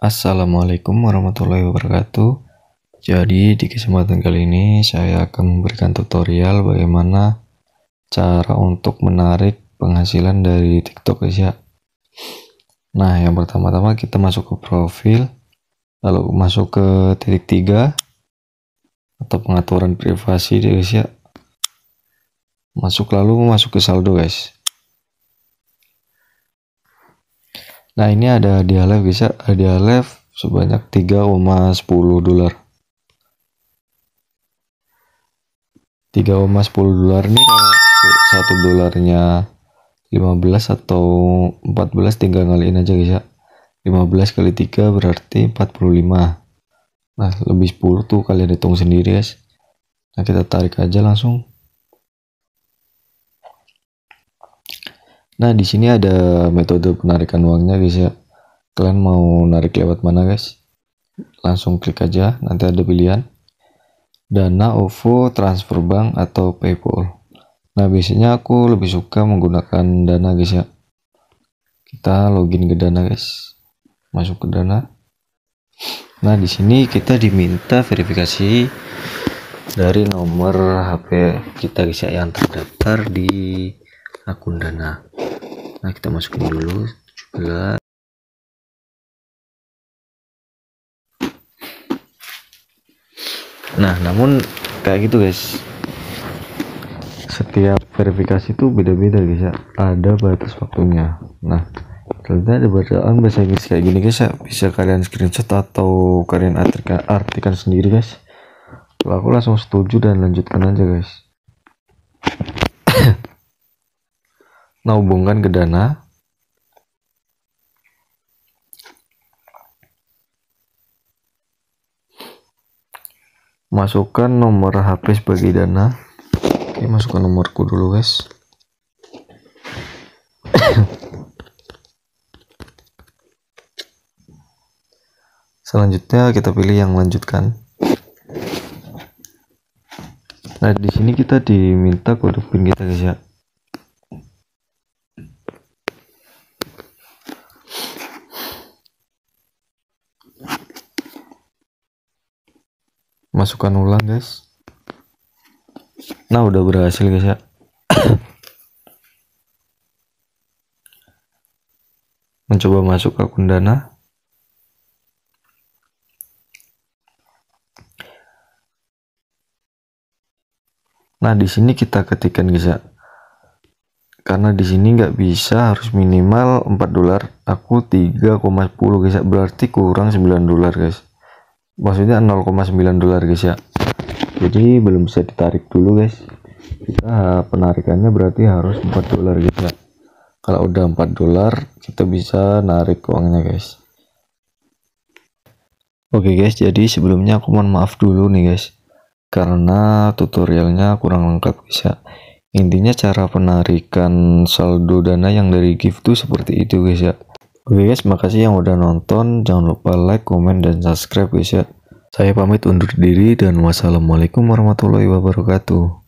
Assalamualaikum warahmatullahi wabarakatuh. Jadi di kesempatan kali ini saya akan memberikan tutorial bagaimana cara untuk menarik penghasilan dari TikTok guys ya. Nah, yang pertama-tama kita masuk ke profil, lalu masuk ke titik tiga atau pengaturan privasi guys ya. Masuk lalu masuk ke saldo guys. Nah ini ada hadiah live bisa hadiah live sebanyak 3,10 dolar. 3,10 dolar ini kalau satu dolarnya 15 atau 14 tinggal ngaliin aja guys ya. 15 kali 3 berarti 45 nah lebih 10 tuh kalian hitung sendiri guys. Nah kita tarik aja langsung Nah, di sini ada metode penarikan uangnya guys ya. Kalian mau narik lewat mana guys? Langsung klik aja, nanti ada pilihan. Dana, OVO, transfer bank, atau PayPal. Nah, biasanya aku lebih suka menggunakan Dana guys ya. Kita login ke Dana guys. Masuk ke Dana. Nah, di sini kita diminta verifikasi dari nomor HP kita guys ya yang terdaftar di akun Dana nah kita masukin dulu 17 nah namun kayak gitu guys. Setiap verifikasi itu beda-beda guys ya. Ada batas waktunya. Nah ternyata ada bacaan bahasa Inggris kayak gini guys ya. Bisa kalian screenshot atau kalian artikan, artikan sendiri guys. Kalau aku langsung setuju dan lanjutkan aja guys nah hubungkan ke dana. Masukkan nomor HP sebagai dana. Oke masukkan nomorku dulu guys. Selanjutnya kita pilih yang lanjutkan. Nah di sini kita diminta kode pin kita guys ya masukkan ulang guys. Nah udah berhasil guys ya. Mencoba masuk ke akun dana nah di sini kita ketikkan guys ya. Karena di sini nggak bisa harus minimal 4 dolar. Aku 3,10 guys ya. Berarti kurang 9 dolar guys maksudnya 0,9 dolar guys ya. Jadi belum bisa ditarik dulu guys. Kita penarikannya berarti harus 4 dolar guys ya. Kalau udah 4 dolar kita bisa narik uangnya guys. Oke guys jadi sebelumnya aku mohon maaf dulu nih guys. Karena tutorialnya kurang lengkap guys ya. Intinya cara penarikan saldo dana yang dari gift tuh seperti itu guys ya Oke guys, makasih yang udah nonton. Jangan lupa like, komen, dan subscribe guys ya. Saya pamit undur diri dan wassalamualaikum warahmatullahi wabarakatuh.